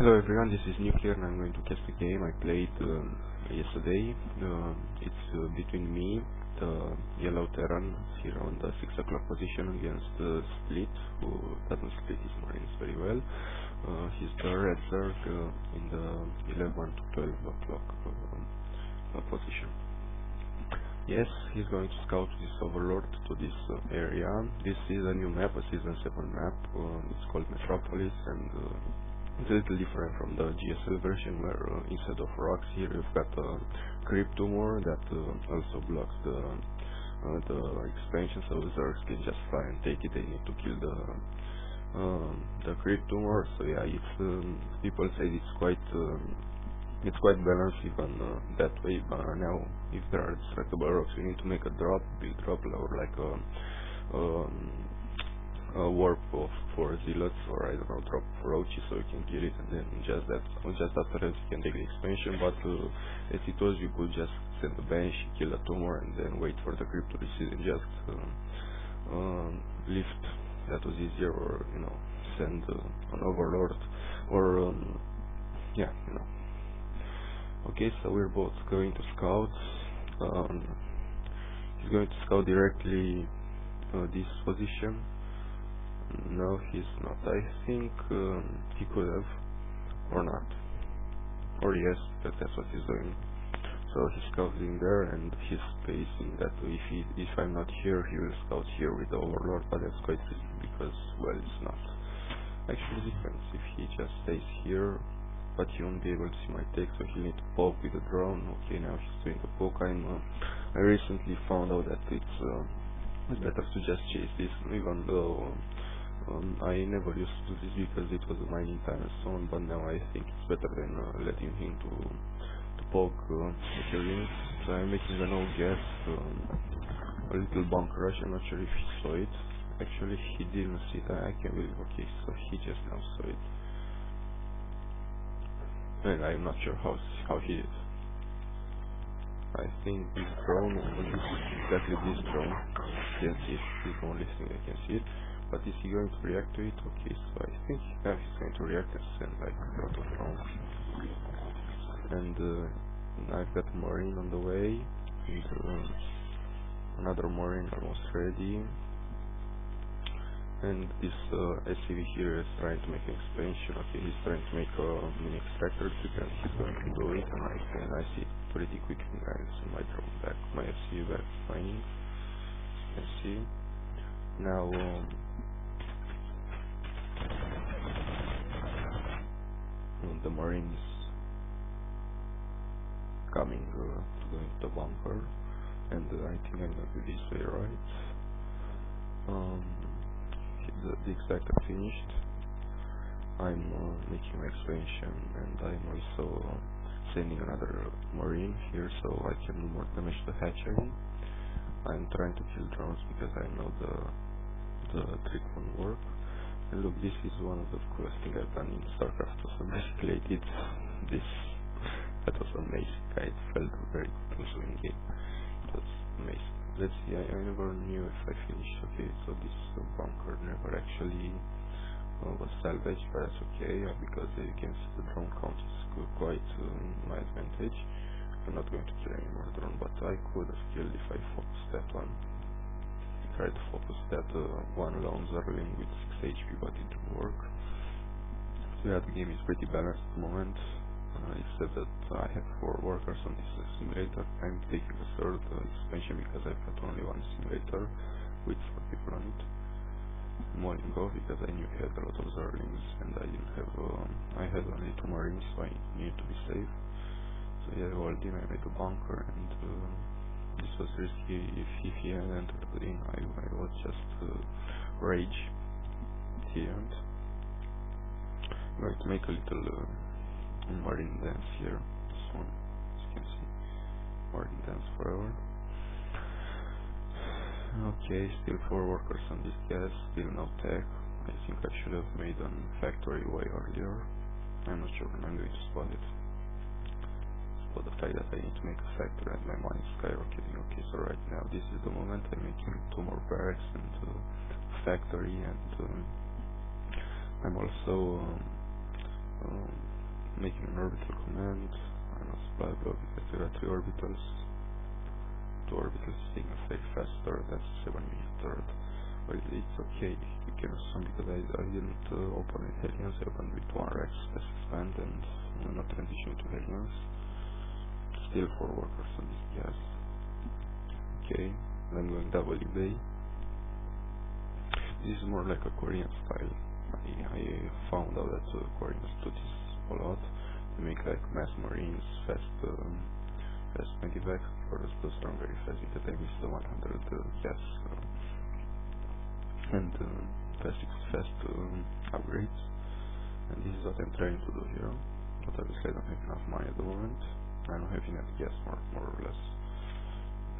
Hello everyone, this is Nuclear and I'm going to cast a game I played um, yesterday. Uh, it's uh, between me, the yellow Terran here on the 6 o'clock position against the Split, who doesn't split his marines very well. Uh, he's the red Zerg uh, in the 11 to 12 o'clock uh, position. Yes, he's going to scout this overlord to this uh, area. This is a new map, a season 7 map. Uh, it's called Metropolis and uh, it's a little different from the GSL version where uh, instead of rocks here you've got a creep tumor that uh, also blocks the uh, the expansion. So the Zergs can just fly and take it, they need to kill the um, the creep tumor so yeah it's um, people say it's quite um, it's quite balanced even uh, that way. But now if there are destructible rocks you need to make a drop, big drop or like a um, a warp of for zealots or I don't know drop roaches so you can kill it and then just that just after that you can take the expansion but uh, as it was you could just send the bench kill a tumor and then wait for the creep to receive and just um, um, lift. That was easier or you know send uh, an overlord or um, yeah you know. Okay so we're both going to scout um, he's going to scout directly uh, this position no, he's not. I think um, he could have, or not, or yes, but that's what he's doing. So he's scouting there, and he's spacing that if he, if I'm not here, he will scout here with the Overlord. But that's quite risky because, well, it's not. Actually, depends. If he just stays here, but he won't be able to see my text, so he'll need to poke with the drone. Okay, now he's doing the poke. I'm. Uh, I recently found out that it's. Uh, it's better to just chase this, even though. Um, um, I never used to this because it was a mining time so but now I think it's better than uh, letting him to to poke uh, the rings. So I'm making a no guess, um, a little bunker rush. I'm not sure if he saw it. Actually, he didn't see it. I can't believe. Okay, so he just now saw it, and I'm not sure how how he did. I think this drone, exactly this drone, can see it. Only thing I can see it. But is he going to react to it? Okay, so I think yeah, he's going to react and send like a lot of drones. And uh, I've got marine on the way, and uh, another marine almost ready. And this uh, SCV here is trying to make an expansion. Okay, he's trying to make a mini extractor and he's going to do it. And I I see it pretty quickly, guys. My drone back, my SCV back mining. You can see now. Um, the marines coming uh, to go into the bunker and uh, I think I'm gonna do this way right um, the, the extractor finished. I'm uh, making my expansion and I'm also sending another marine here so I can do more damage to hatchery I'm trying to kill drones because I know the the trick won't work and look this is one of the coolest things I've done in StarCraft so basically I did this that was amazing. I felt very good also in game. It was amazing. Let's see, I, I never knew if I finished. Okay, so this bunker never actually uh, was salvaged, but that's okay, uh, because see the drone count is quite uh, my advantage. I'm not going to kill any more drone, but I could have killed if I focused that one. Tried to focus that uh, one lone Zergling with 6 HP, but it didn't work. So the game is pretty balanced at the moment. Uh, said that I have four workers on this simulator. I'm taking the third uh, expansion because I've got only one simulator with four people on it. Walling off because I knew we had a lot of Zerglings and I didn't have, I had only two marines so I needed to be safe. So yeah, walled in, I made a bunker and this was risky. If, if he had entered in, I, I was just uh, rage. He didn't. I'm going to make a little uh, Martin Dance here. This one, as you can see. Martin Dance forever. Okay, still four workers on this gas, still no tech. I think I should have made a factory way earlier. I'm not sure when I'm going to spot it. Spot the fact that I need to make a factory and my money is skyrocketing. Okay, so right now this is the moment I'm making two more barracks uh, factory and um, I'm also um, um, making an orbital command and a supply block because there are three orbitals. Two orbitals very faster, that's 7 meter. But it's okay, you can assume because I, I didn't uh, open with Hellions, I opened with 1Rax, let's expand and uh, not transition to Hellions. Still 4 workers on this gas. Okay, I'm going W bay. This is more like a Korean style. I, I found out that uh, Koreans do this a lot. They make like mass marines, fast, um, fast medivacs. Because those are very fast because I missed the 100 uh, gas uh, and uh, fast, fast um, upgrades. And this is what I'm trying to do here. But obviously I don't have enough money at the moment. I don't have enough gas more, more or less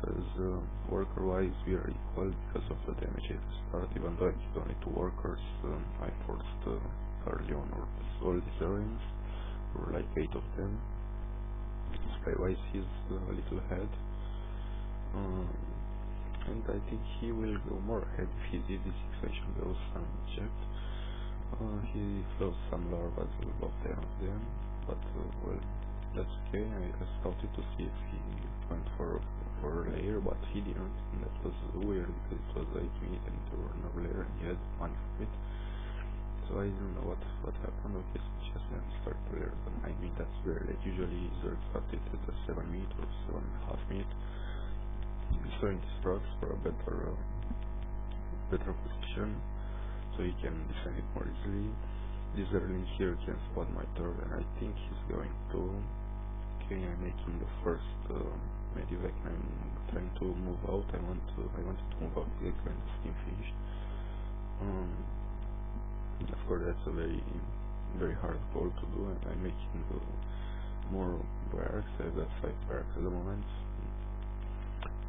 because uh, worker-wise we are equal because of the damage at the start, even though I killed only two workers, um, I forced uh, early on all the Zerglings, there were like eight of them. Supply-wise he's uh, a little ahead, um, and I think he will go more ahead if he did this expansion goes unchecked. Uh, he lost some larvae above 10 of them, but uh, well, that's okay. I, I scouted to see if he went for for a lair, but he didn't. And that was weird because it was like me and there were no lair and he had money for it. So I don't know what what happened. Okay, so just then start lair. But I mean that's very late. Usually Zerg started at the 7 minute or 7.5 minute. He's throwing these rocks for a better uh, better position so he can defend it more easily. This Zergling here can spot my turret and I think he's going to okay I'm making the first um, I'm trying to move out. I want to I wanted to move out because when the stim finished. Um, of course that's a very very hard goal to do. And I'm making uh, more barracks. I have 5 barracks at the moment.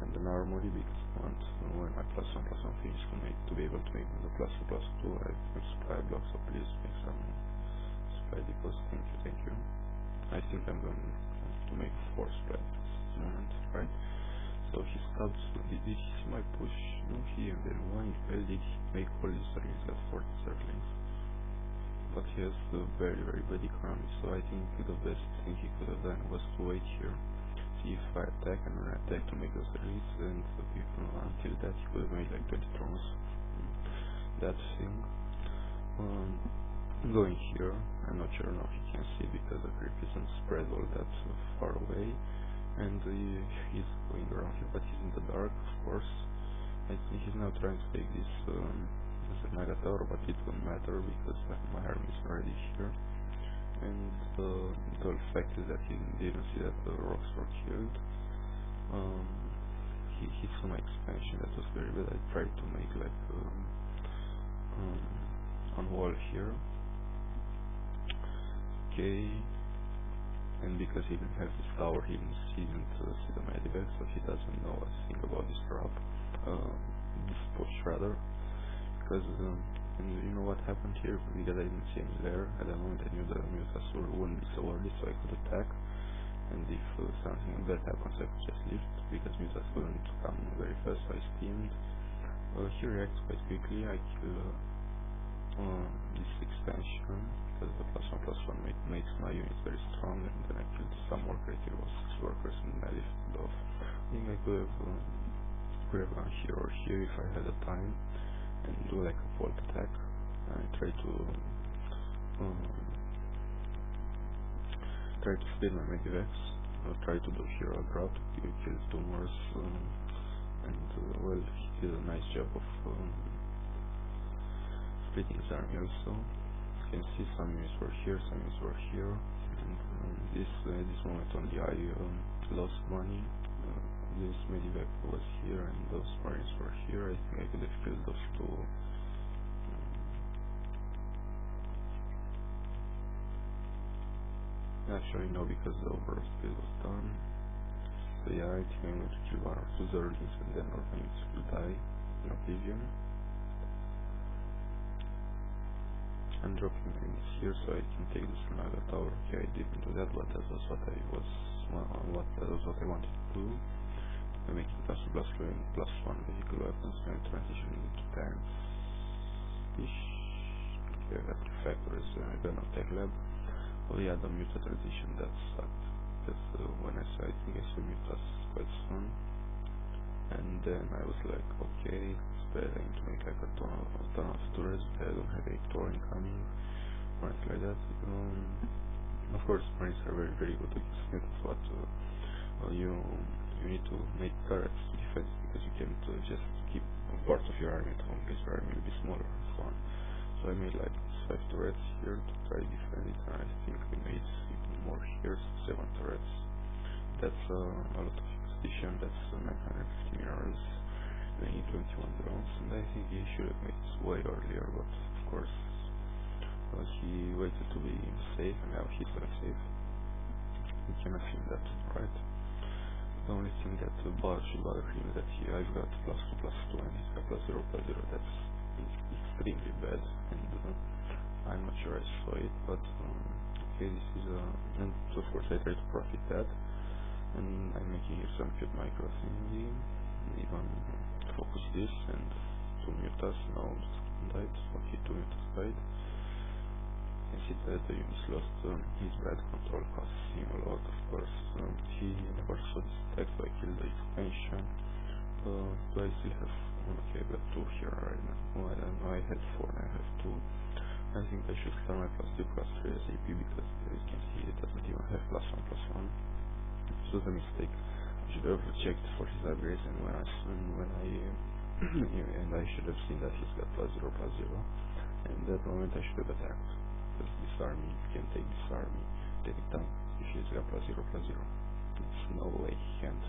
And an armory because I want when my plus 1 plus 1 finish to make to be able to make the plus 2 plus 2 I have supply blocks so please make some supply depots. Thank you thank you. I think I'm going to make 4 supply moment, right? So he stops. Did, he see my push? No, he and then why well did he make all these circles at 40 circles? But he has a very, very bad economy, so I think the best thing he could have done was to wait here. See if I attack and attack to make those circles, and uh, until that he could have made like 20 drones. That thing. Um, going here, I'm not sure now he can see because the creep isn't spread all that far away and he's going around here, but he's in the dark, of course. I think he's now trying to take this um, as a mega tower, but it won't matter because my army is already here. And uh, the fact is that he didn't see that the rocks were killed. Um, he, saw my expansion, that was very bad. I tried to make like um, um, on wall here. Okay, and because he didn't have this tower, he didn't, he didn't uh, see the medivac, so he doesn't know a thing about this drop, uh, this push rather, because um, and you know what happened here, because I didn't see him there, at the moment. I knew the Mutasaur wouldn't be so early, so I could attack, and if uh, something bad happens, I could just lift, because Mutasaur wouldn't come very fast, so I steamed. Uh, he reacts quite quickly, I kill uh, this expansion, because the plus one plus one make, makes my units very strong and then I killed some more creative six workers and I lifted off. I think I could have, um, could have gone here or here if I had the time and do like a volt attack. I try to um, try to split my medivacs. I'll try to do hero drop kill tumors um, and uh, well he did a nice job of um, splitting his army also can see some units were here, some units were here. And um, this uh, this moment only I um, lost money. Uh, this medivac was here and those marines were here. I think I could have killed those two. Um, actually no, because the overlord speed was done. So yeah, I think I'm going to kill one or two Zerglings and then units will die in Oblivion. I'm dropping units here so I can take this Naga tower. Okay, I didn't do that, but that was what I was, what that was what I wanted to do. I'm making plus plus going plus one vehicle weapons, I'm transitioning into tanks. Ish. Okay, got factories, uh, I got no tech lab. Oh yeah, the Muta transition, that sucked. Because uh, when I saw, I think I saw Mutas quite soon. And then I was like, okay, better to make like a ton of, ton of don't have a touring coming, or anything like that. Um, of course, Marines are very, very good against Mutas, but uh, well, you you need to make turrets to defend because you can't uh, just keep parts of your army at home because your army will be smaller and so on. So I made like five turrets here to try defend it and I think we made even more here, seven turrets. That's uh, a lot of expedition, that's uh, 950 minerals, we need 21 drones and I think he should have made way earlier but of course uh, he waited to be safe and now he's not safe. We can assume that, right? The only thing that bother should bother him is that he, I've got plus 2 plus 2 and he's got plus 0 plus 0. That's extremely bad and uh, I'm not sure I saw it, but um, okay, this is uh, and of course I try to profit that and I'm making here some cute micro thingy, even focus this and two mutas now died, okay two mutas died can see that the units lost um, his bad control costs him a lot, of course. Um, he never saw this attack, so I killed the expansion. Uh, do I still have? Okay, got two here right now. Oh, I don't know, I had four, now I have two. I think I should start my plus two plus three SAP because as you can see it doesn't even have plus one plus one. This was a mistake. Should have checked for his upgrades and when I when I and I should have seen that he's got plus zero plus zero. And at that moment I should have attacked because army, you can take army, take it down if he's got plus 0 plus 0. It's no way he can't.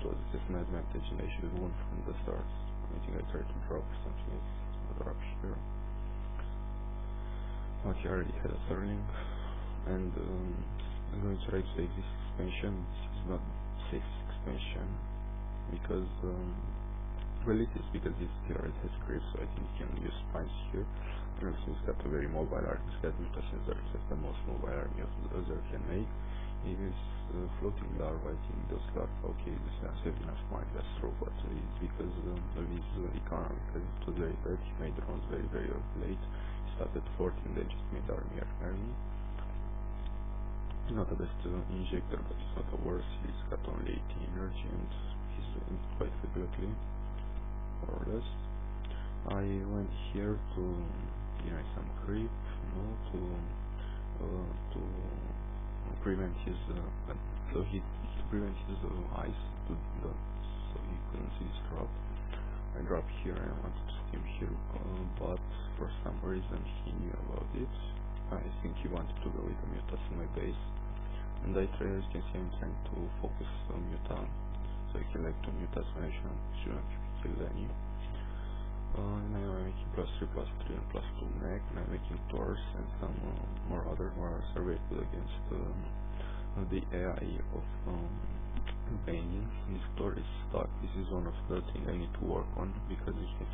It was just an advantage and I should have won from the start. I think I tried to drop something else. I'll drop here. Okay, I already had a turning and um, I'm going to try to save this expansion. This is not safe expansion because um, well, it is because this here it has grips, so I think you can use spines here. It's got a very mobile army, it's got mutations that is the most mobile army of the other can make. It is uh, floating larva, I think those larva, okay, this has enough mind, that's true, but it's because um, of his uh, economy, because it was very bad, he made drones very, very late. He started 14, they just made army after army. Not the best uh, injector, but it's not the worst. He's got only 80 energy and he's doing quite regularly more or less. I went here to know some creep, you know, to uh, to prevent his uh, so he to prevent his uh, eyes to the so he couldn't see his drop. I dropped here and I wanted to him here, uh, but for some reason he knew about it. I think he wanted to go with the mutas in my base, and I try as you can see I'm trying to focus on muta, so I when I shouldn't, shouldn't kill any. Uh, now I'm making plus 3, plus 3, and plus 2 mech, and I'm making Thors and some uh, more other more survey against um, the AI of um, Bane. This Thor is stuck. This is one of the things I need to work on because you can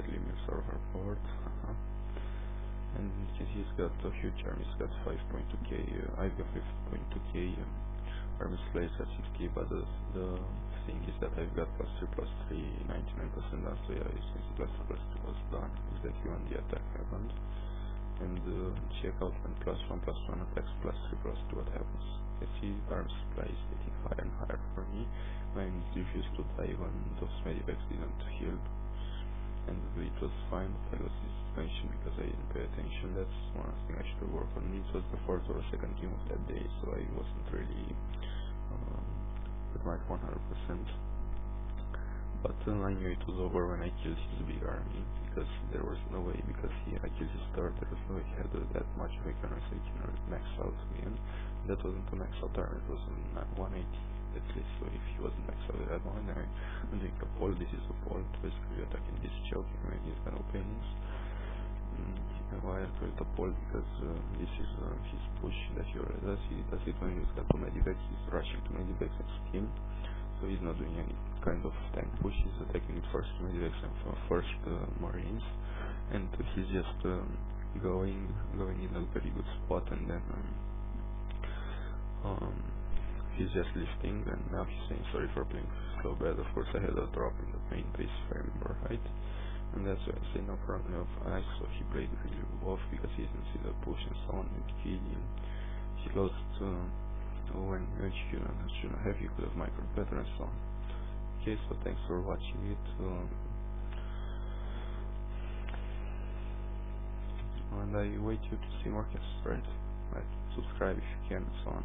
uh, sadly mules are. Uh-huh. and it's got a huge army, it's got 5.2k, uh, I've got 5.2k um, army slaves at 6k but the, the thing is that I've got plus 3 plus 3, 99% done, so yeah, since plus 3 plus 3 was done, exactly when the attack happened. And uh, check out when plus 1 plus 1 attacks plus 3 plus 2 what happens. You see arms supply is getting higher and higher for me. I refused to die when those medivacs didn't heal. And it was fine, but I lost this suspension because I didn't pay attention. That's one thing I should worked on. It was the first or second game of that day, so I wasn't really um, with my 100%. But uh, I knew it was over when I killed his big army, because there was no way, because he, I killed his third, there was no way he had that much of so he max out again. That wasn't a max out turn, it was a 180 at least, so if he wasn't out at that one, I, doing a poll, this is a poll, basically attacking this choking when he's got openings. um, why I it a pole because uh, this is uh, his push that he already does. He does it when he's got to medivac, he's rushing to medivac and stim. So he's not doing any kind of tank push, he's attacking it first medivacs and first uh, marines. And he's just um, going going in a very good spot and then um, um, he's just lifting and now he's saying sorry for playing so bad. Of course I had a drop in the main base if I remember right. And that's why I say no problem of ice, so he played really off because he didn't see the push and so on and he he lost uh, when you shouldn't have you could have micro better and so on. Okay, so thanks for watching it. Um, and I wait you to see more cases, right? Right. Subscribe if you can and so on.